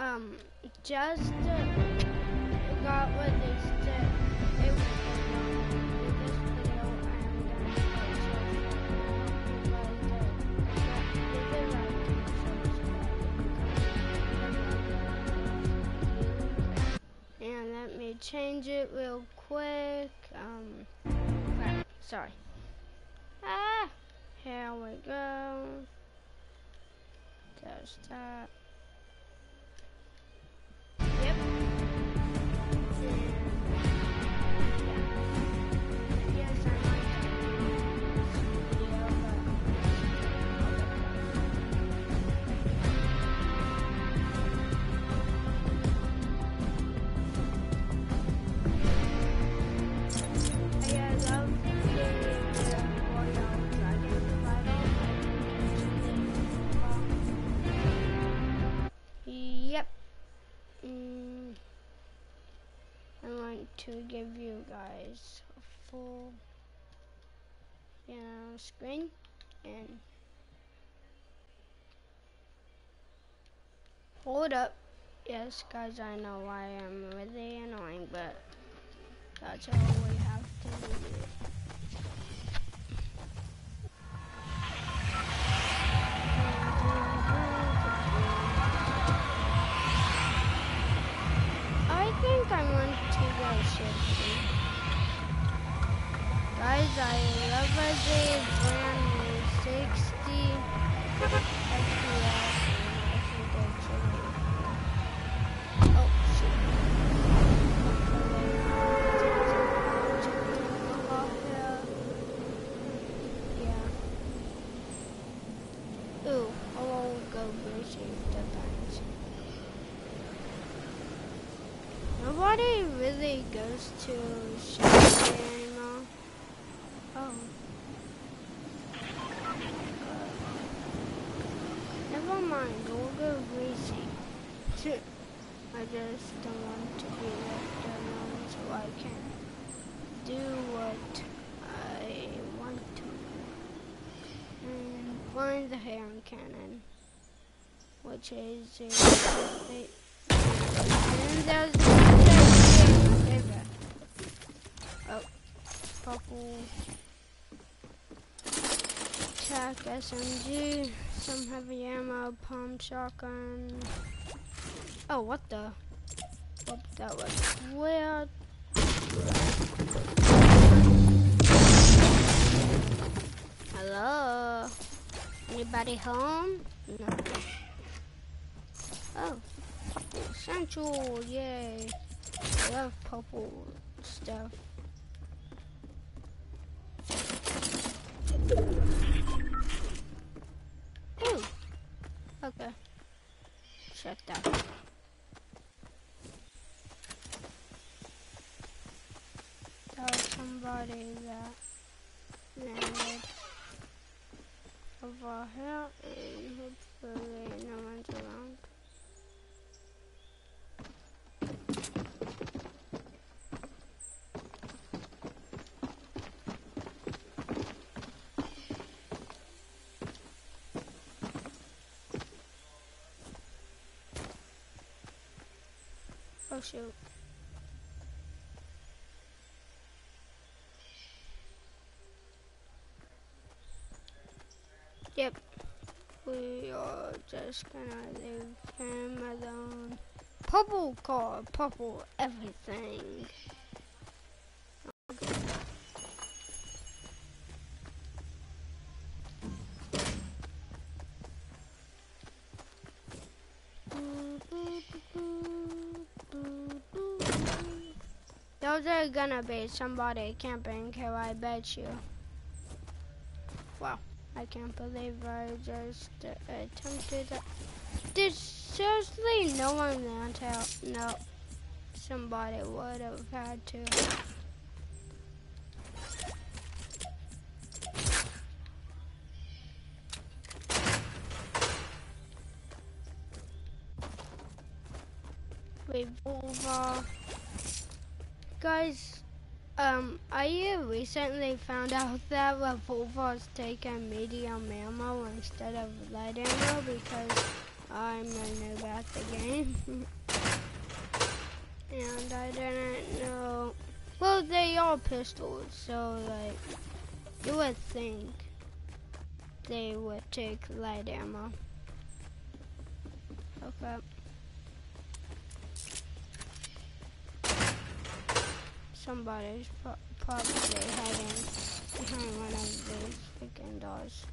um, just uh, got uh, with this video and uh, let me change it real quick. Um, sorry. Ah, here we go. There's that. Mm, I want to give you guys a full you know, screen and hold up. Yes, guys, I know I am really annoying, but that's all we have to do. Guys, I love a day brand new 60 FPS. Oh. Nobody really goes to Saturday anymore. Oh. Never mind, we'll go racing. I just don't want to be left alone so I can do what I want to. And find the hand cannon, which is a... and there's. Oh, purple. Attack SMG, some heavy ammo, pump shotgun. Oh, what the? Oh, that was weird. Hello? Anybody home? No. Oh, central, yay. I love purple stuff. Ooh. Okay. Check that. That was somebody that landed over here and hopefully no one's around. Oh shoot. Yep. We are just gonna leave him alone. Purple car, purple everything. Those are gonna be somebody camping here, I bet you. Wow, I can't believe I just uh, attempted that. Did seriously no one land out? No, somebody would have had to. Revolver. Guys, um, I recently found out that revolvers take a medium ammo instead of light ammo because I'm a noob at the game. and I didn't know. Well, they are pistols, so like, you would think they would take light ammo. Okay. Somebody's pro probably hiding behind one of these freaking doors.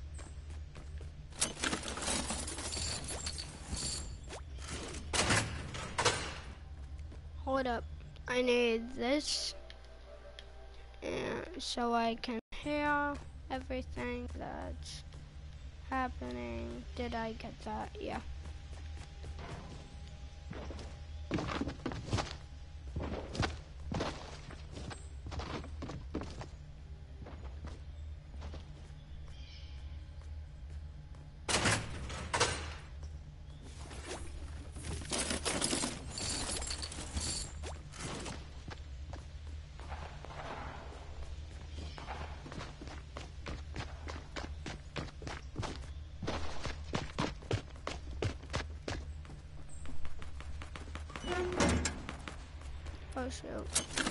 Hold up. I need this so I can hear everything that's happening. Did I get that? Yeah. Oh shoot.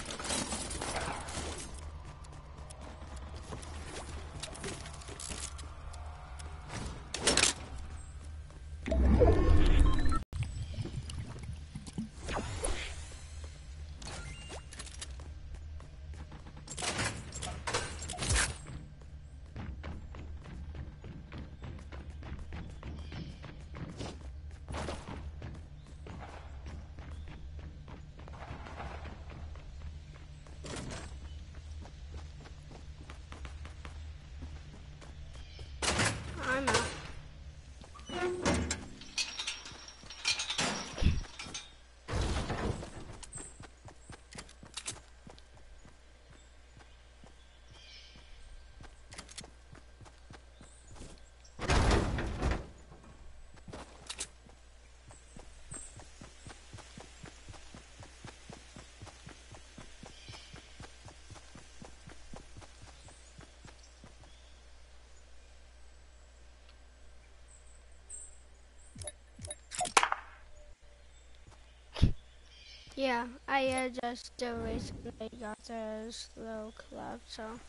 Yeah, I uh, just uh, recently got a slow clap, so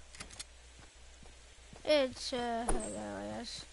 it's uh, hilarious.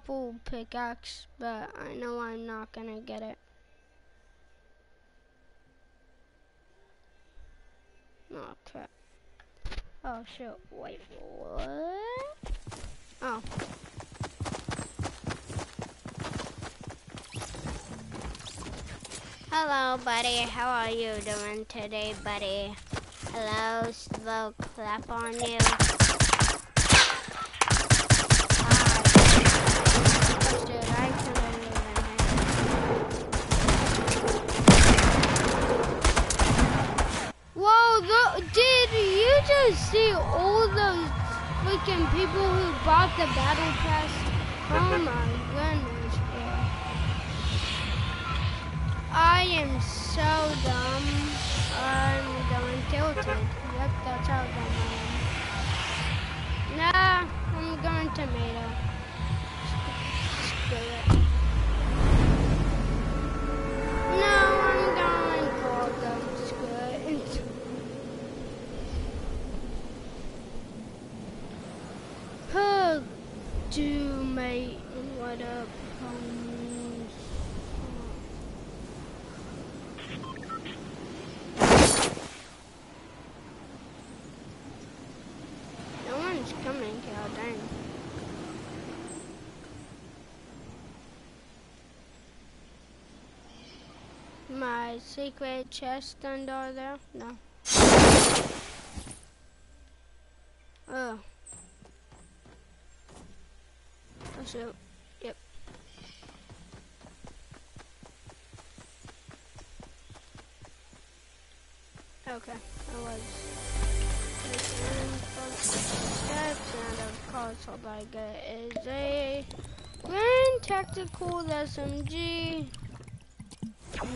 Purple pickaxe, but I know I'm not gonna get it. Oh crap! Oh shoot! Wait, what? Oh. Hello, buddy. How are you doing today, buddy? Hello, slow clap on you. The battle pass? Oh my goodness, bro. I am so dumb. I'm going tilted. Yep, that's how dumb I am. Nah, I'm going tomato. Screw it. No, I'm going Gorgo. Screw it. Oh you, mate? What up, homies? No one's coming, Cal, dang. My secret chest under there? No. Oh. Oh. Yep. Okay, I was steps and of course all I get is a Grand Tactical SMG.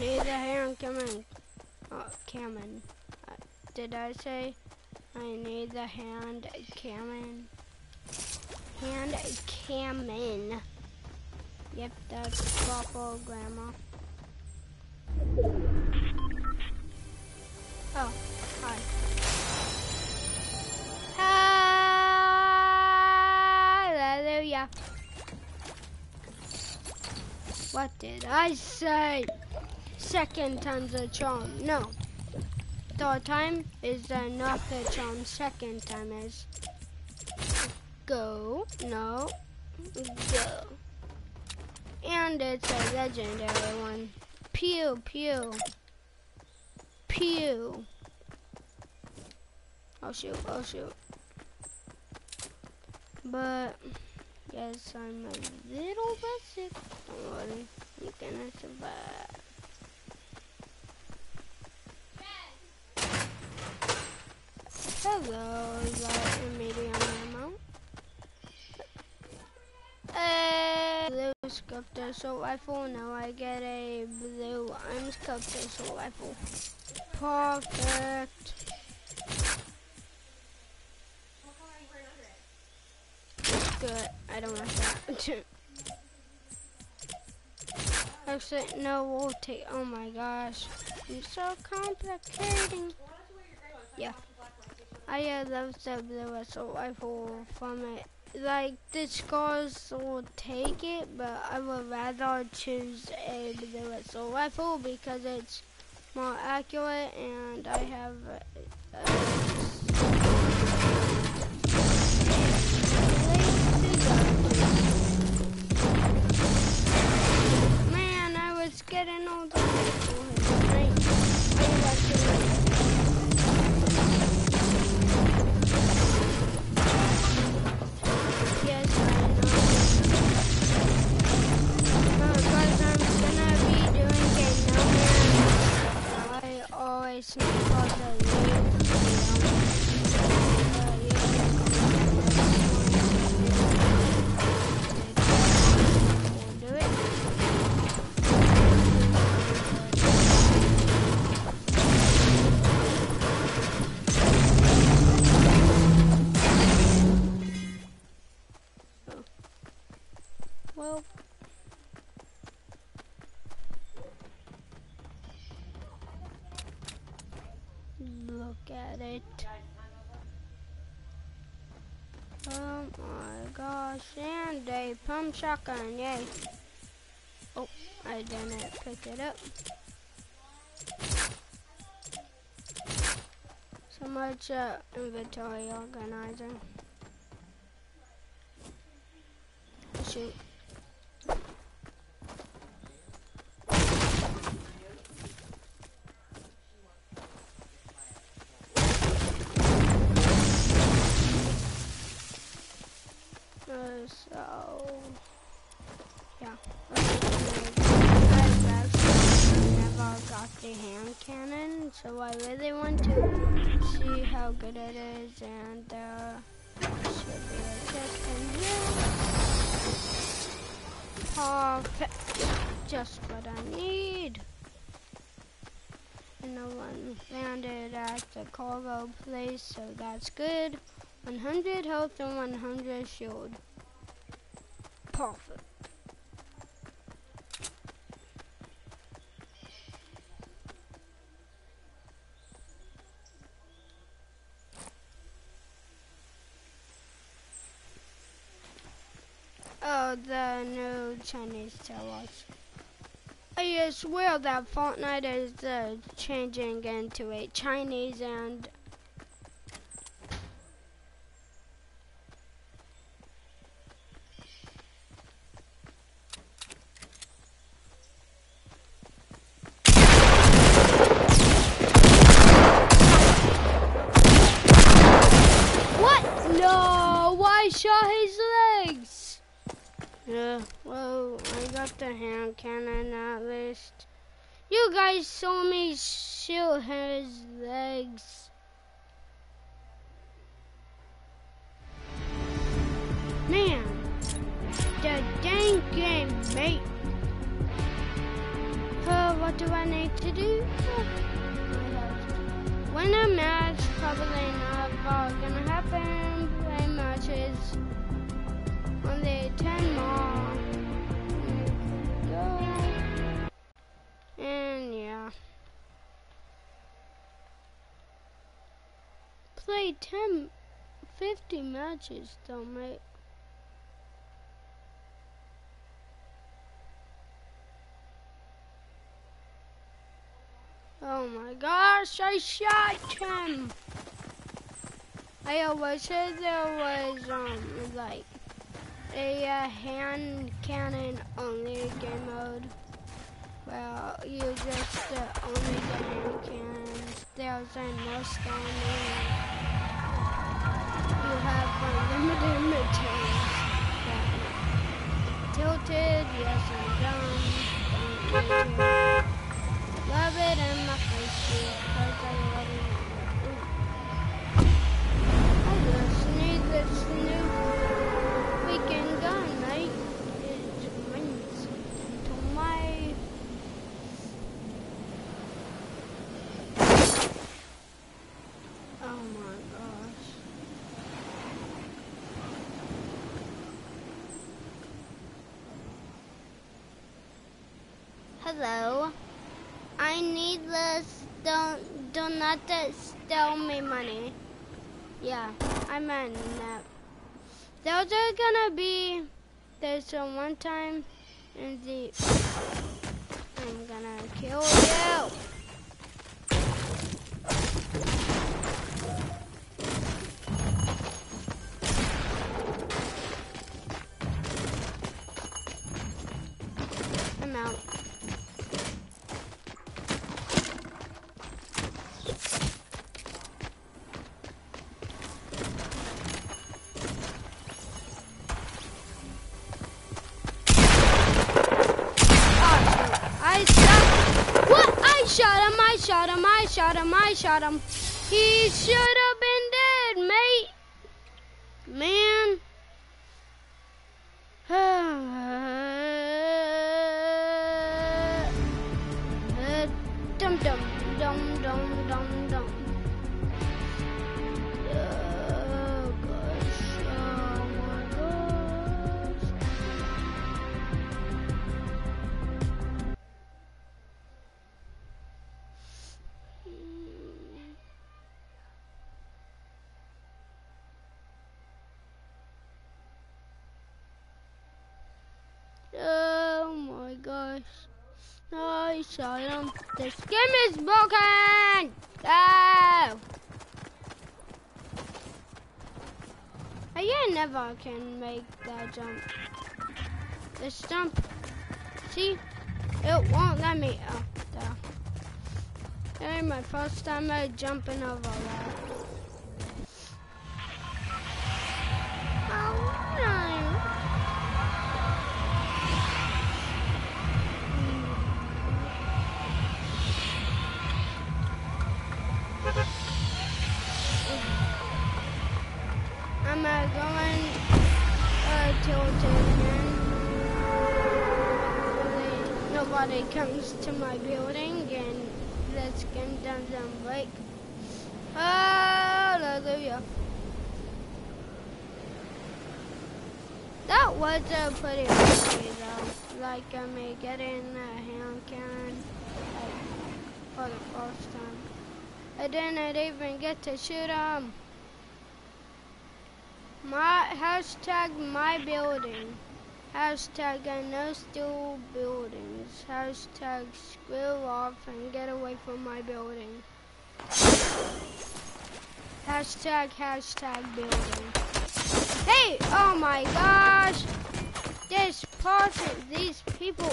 Need the hand coming. Oh, Cameron. Uh, did I say? I need the hand cannon. Hand cannon. Yep, that's proper grandma. Oh, hi. Hallelujah. What did I say? Second time's a charm. No, Third time is uh, not the charm. Second time is go, no, go. And it's a legendary one. Pew, pew, pew. Oh shoot, oh shoot. But, yes, I'm a little bit sick. Don't worry, I'm gonna survive. Is that a medium ammo? A blue sculptor assault rifle. Now I get a blue unsculpted assault rifle. Perfect. Good. I don't want that. Actually, no, we'll take. Oh my gosh. It's so complicating. Yeah. I uh, love the assault rifle from it. Like, the scars will take it, but I would rather choose a assault rifle because it's more accurate and I have uh, Man, I was getting all the I always shotgun, yay. Oh, I didn't pick it up. So much uh, inventory organizing. Shoot. Uh, so, yeah. I've actually never got the hand cannon, so I really want to see how good it is, and uh, a test Perfect. Just what I need. And no one it at the cargo place, so that's good. 100 health and 100 shield. Perfect. what the new Chinese us. I swear that Fortnite is uh, changing into a Chinese and Yeah, well, I the hand cannon at least. You guys saw me shoot his legs. Man, the dang game, mate. Uh, what do I need to do? Win a match, probably not uh, gonna happen. Play matches. Only 10 more. And yeah. Play 10, 50 matches though, mate. Oh my gosh, I shot him! I wish there was, um, like, a uh, hand cannon only game mode. Well, you just uh, only the cannons. There's no standing. You have unlimited materials. Tilted, yes I'm done. Love it in my face, because I love it. I just need this new freaking gun, mate. It brings to my... Oh my gosh. Hello. I need this. Don't do not steal me money. Yeah, I meant that. Those are gonna be, there's a one time in the, I'm gonna kill you. Shot him. He should The skin is broken! Oh! I never can make that jump. This jump, see? It won't let me, oh, there. Ain't my first time I jumping over that. Was a pretty okay though. Like I uh, me getting a hand cannon like, for the first time. I didn't even get to shoot him. My hashtag my building. Hashtag no steel buildings. Hashtag screw off and get away from my building. Hashtag hashtag building. Hey! Oh my gosh! This person, these people.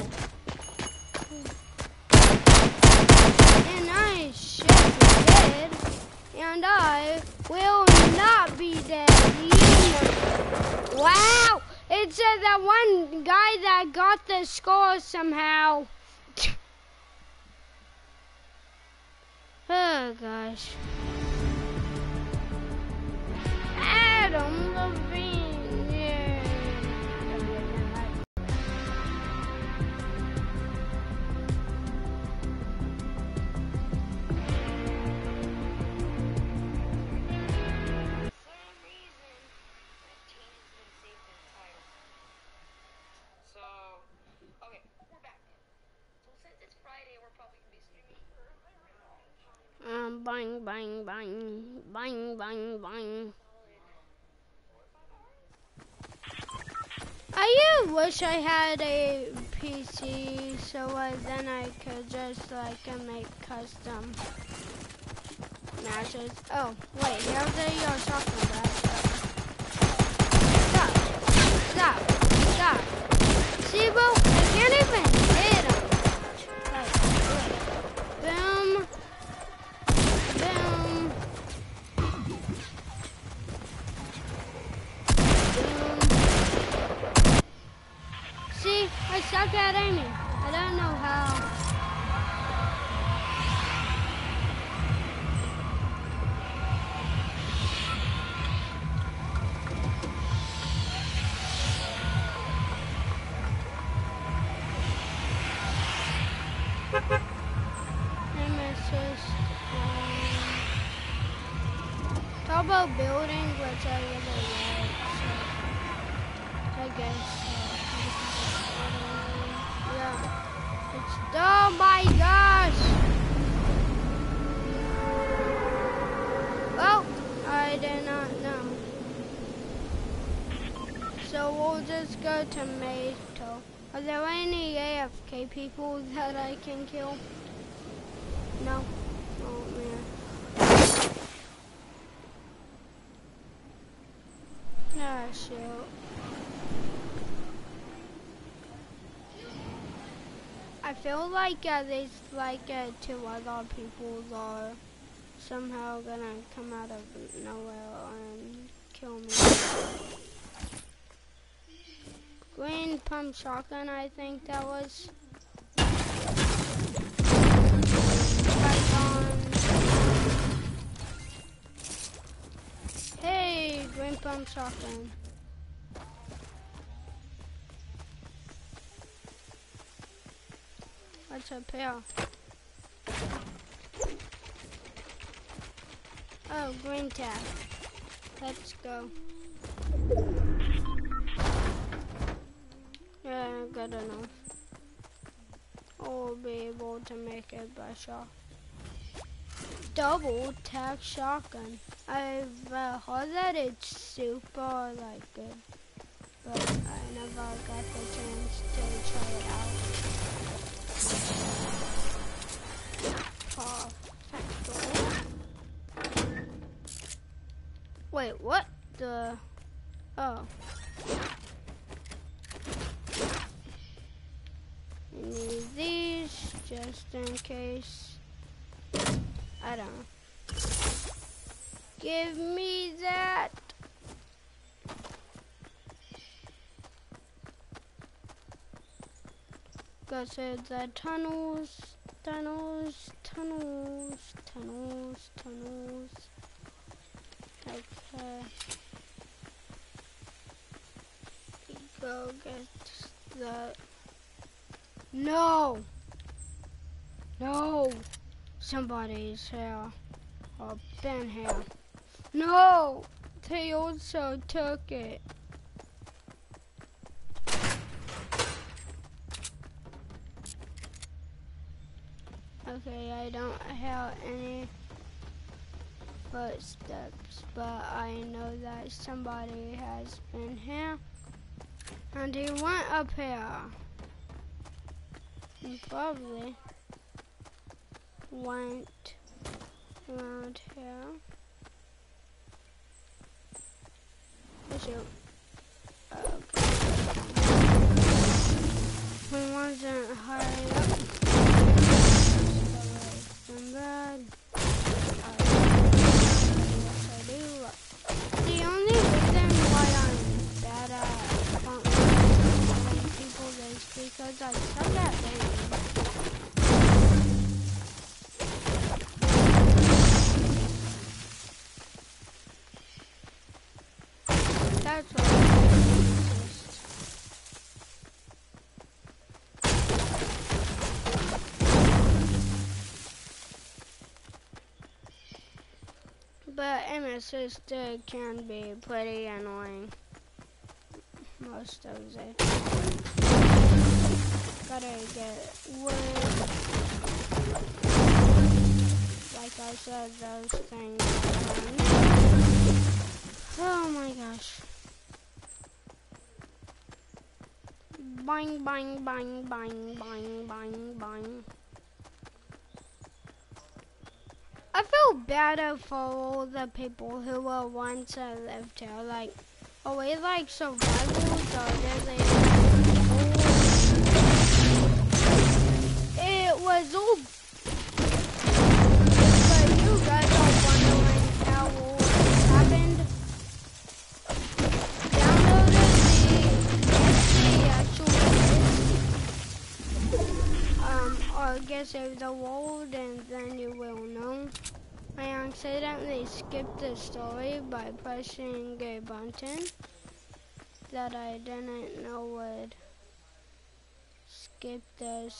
And I should be dead. And I will not be dead either. Wow! It said that one guy that got the score somehow. oh gosh. Adam bang, bang, bang, bang, bang, bang. I wish I had a PC so uh, then I could just like uh, make custom matches. Oh, wait, here's what you're talking. Stop, stop, stop. See, bro, I can't even I suck So we'll just go tomato. Are there any AFK people that I can kill? No. Oh man. Ah shoot. I feel like uh, these like uh, two other people are somehow gonna come out of nowhere and kill me. Green pump shotgun, I think that was. Hey, green pump shotgun. What's up here? Oh, green tab. Let's go. Yeah, good enough. I'll be able to make it by shot. Double tap shotgun. I've uh, heard that it's super like good, but I never case. I don't know. Give me that. Go to the tunnels, tunnels, tunnels, tunnels, tunnels. Okay. Go get the. No! No! Somebody's here. Or been here. No! They also took it. Okay, I don't have any footsteps, but I know that somebody has been here. And he went up here. Probably went around here. Shoot. Okay. He wasn't high up. Do. Uh, the only reason why I'm bad at because I suck at names. That's what But MSS can be pretty annoying most of the time. Gotta get wood. Like I said, those things. Oh my gosh. Bang, bang, bang, bang, bang, bang, bang. I feel bad for all the people who were once uh, lived here. Like, are we like survivors or did they? It was all. Guess of the world, and then you will know. I accidentally skipped the story by pressing a button that I didn't know would skip the.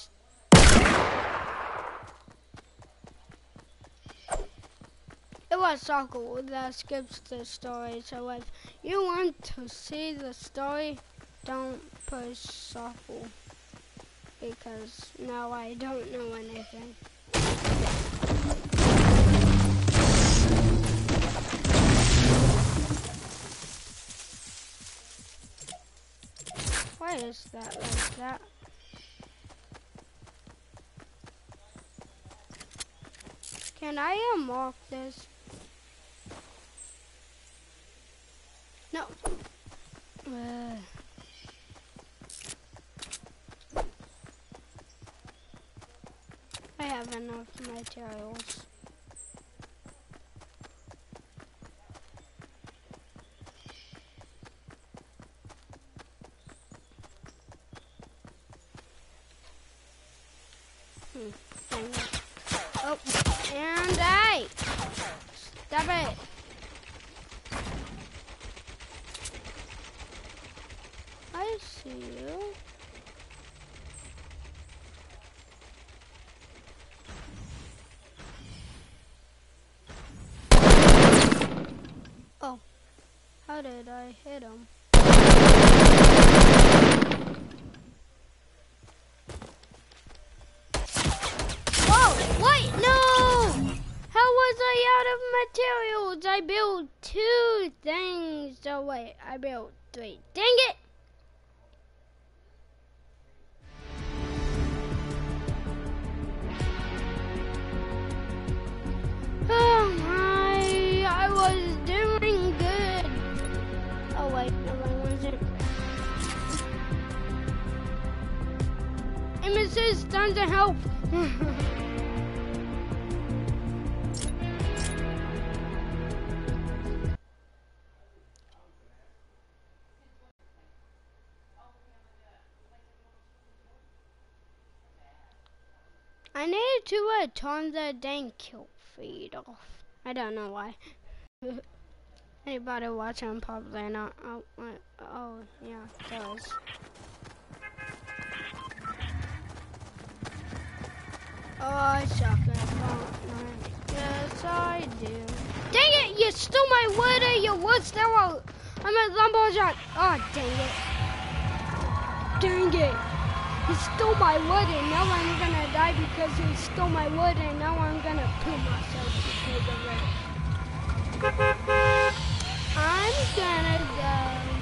It was Circle that skips the story, so if you want to see the story, don't push Circle because now I don't know anything. Why is that like that? Can I unmark this? No. Uh, Have enough materials. Hmm. dang it. Oh, and I stop it. I see you. Oh, did I hit him? Whoa! Wait, no! How was I out of materials? I built two things. Oh wait, I built three. Mrs. Time to help. I need to uh, turn the dang kill feed off. I don't know why. Anybody watching probably not. Oh, oh yeah, it does. Oh, I suck at Fortnite. Yes, I do. Dang it! You stole my wood and you wood still I'm a lumberjack. Oh, dang it. Dang it. He stole my wood and now I'm gonna die because he stole my wood and now I'm gonna kill myself because of it. I'm gonna go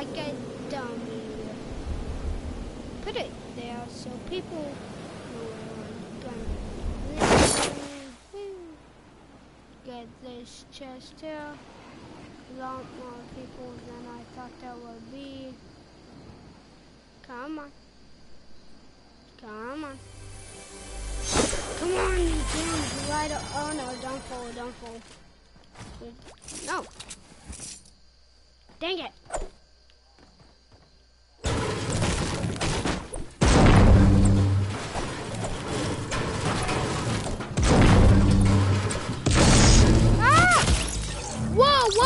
like a dummy. Put it there so people Get this chest here. A lot more people than I thought there would be. Come on. Come on. Come on, right up. Oh no, don't fall, don't fall. No. Dang it.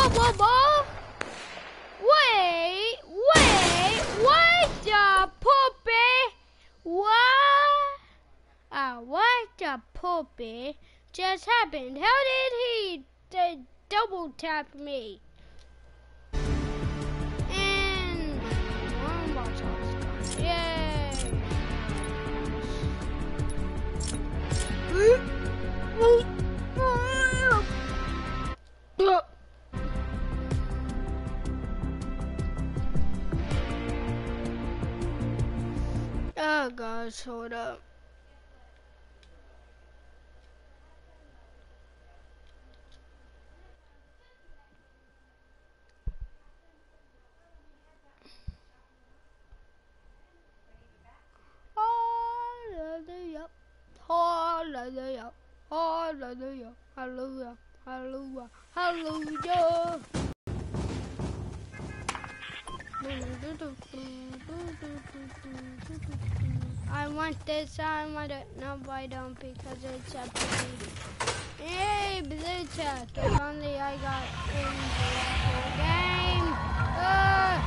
Whoa, whoa, whoa! Wait, wait, what the puppy? What? Uh, what the puppy just happened? How did he uh, double tap me? And one box office. Yay! Oh gosh, hold up. Hallelujah. Hallelujah. Hallelujah. Hallelujah. I want this, I want it. No, I don't because it's a pretty. Hey, blue check. If only I got in the game. Uh,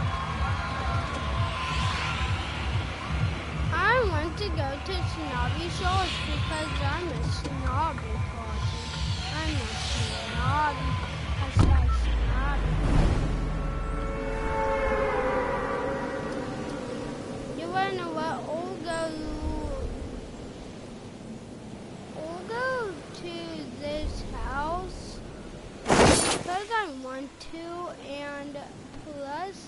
I want to go to Snobby Shores because I'm a snobby person. I'm a snobby. Want to, and plus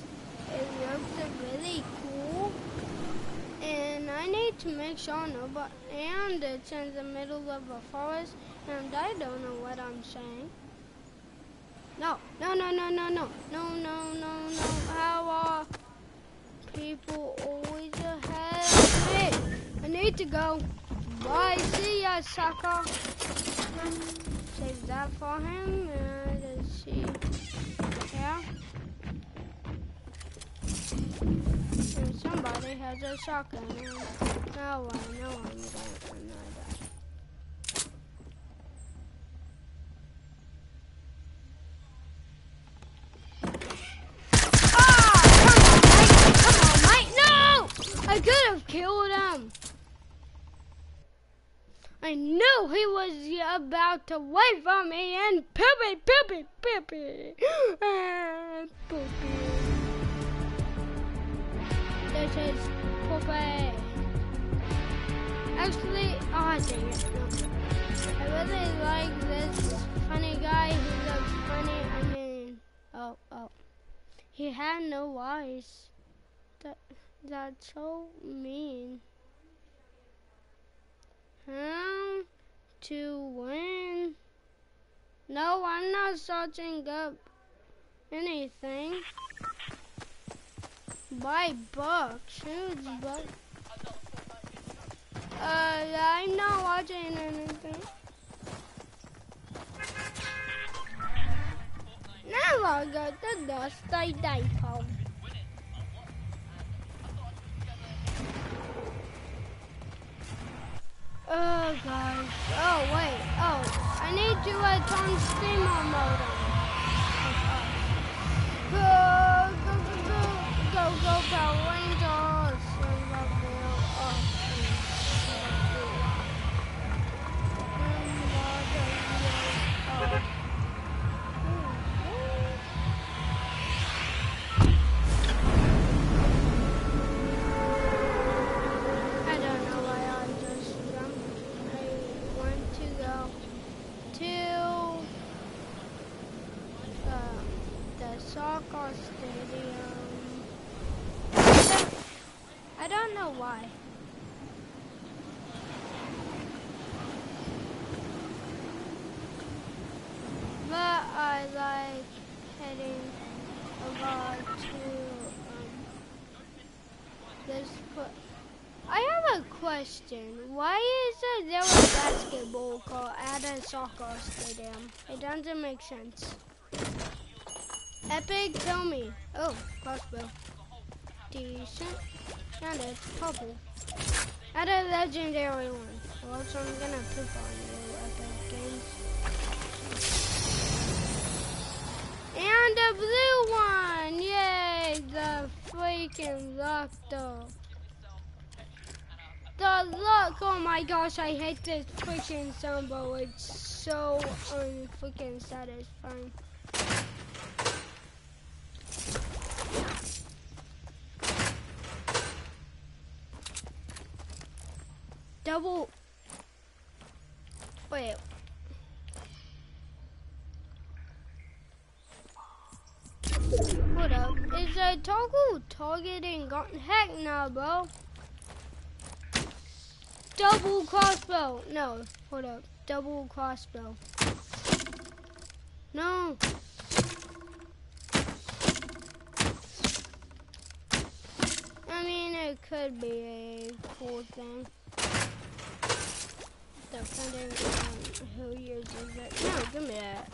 it looks really cool. And I need to make sure nobody. And it's in the middle of a forest, and I don't know what I'm saying. No, no, no, no, no, no, no, no, no, no. How are people always ahead of me? I need to go. Bye. See ya, sucker. Save that for him. And see. Yeah. and somebody has a shotgun. No I, no, one, no one. I knew he was about to wait for me and poopy, poopy, poopy. Ah, poopy. This is poopy. Actually, oh dang it. I really like this funny guy. He looks funny. I mean, oh, oh. He had no eyes. That, that's so mean. How to win? No, I'm not searching up anything. Buy bucks. Who's bucks? Uh, I'm not watching anything. Now I got the dust I dipole. Oh gosh. Oh wait. Oh, I need to uh, turn streamer mode on. Go go go go go go Power Rangers! why. But I like heading over to um, this put. I have a question. Why is there a basketball court at a soccer stadium? It doesn't make sense. Epic, tell me. Oh, crossbow. Decent. And a purple. And a legendary one. Well, so I'm gonna poop on you, Epic Games. And a blue one! Yay! The freaking luck though. The luck! Oh my gosh, I hate this freaking Sumbo. It's so unfreaking satisfying. Double. Wait. Hold up. Is a toggle targeting gun? Heck no, bro. Double crossbow. No, hold up. Double crossbow. No. I mean, it could be a cool thing. Depending on who it. No, give me that.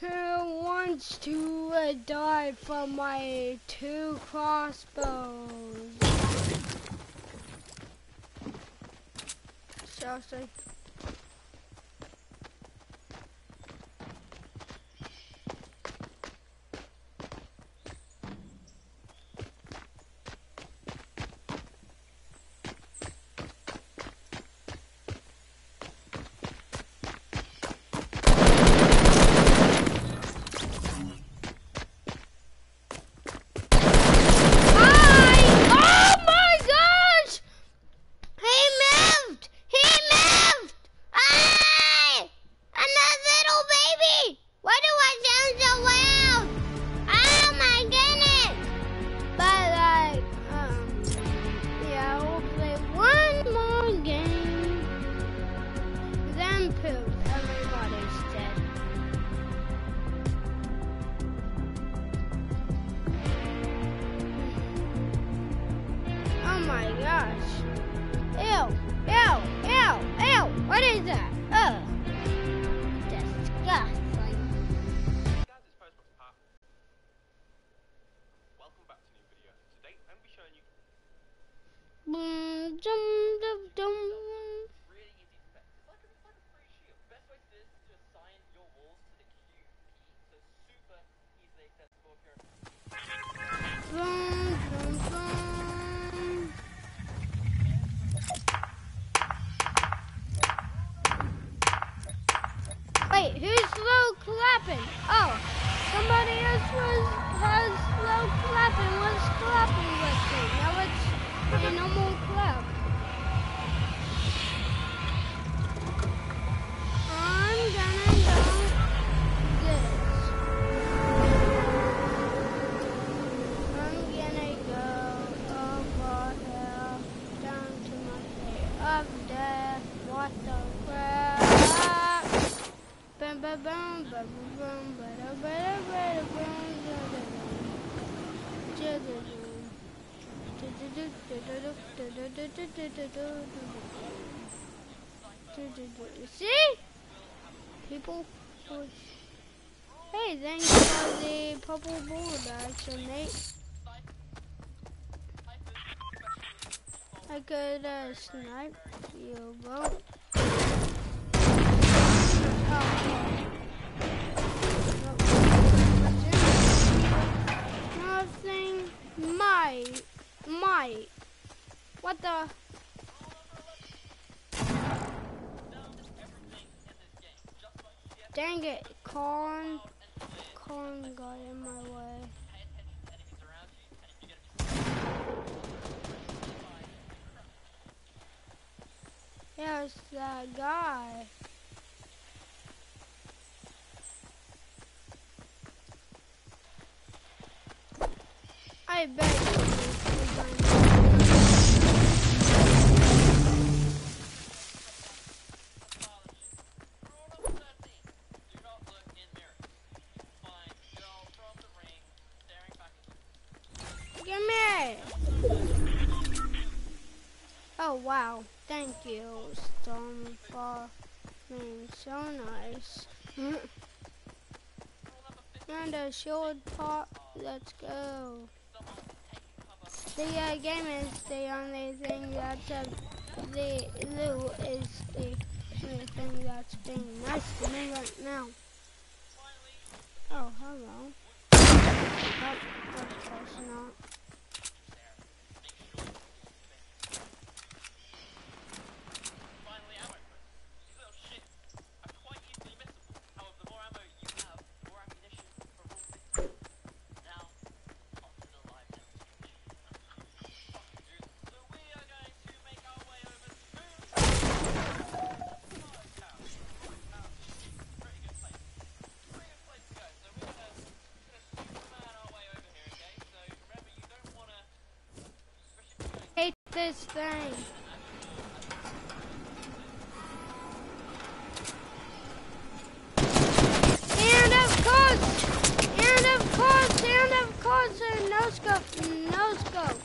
Who wants to uh, die from my two crossbows? Seriously. Hi! Clapping? Oh, somebody else was has slow clapping. Was clapping with me. Now it's a normal clap. See? People push. Hey, thanks for the purple board action, mate. I could uh, snipe you, bro. Oh. Nothing. Might. Might. What the? Dang it, corn. Corn got in my way. Yeah, it's that guy. I bet Wow, thank you, Storm, for being so nice. and a shield pop, let's go. The uh, game is the only thing that's uh, the loot is the only thing that's being nice to me right now. Oh, hello. Oh. thing. And of course, and of course, and of course, a no scope, no scope.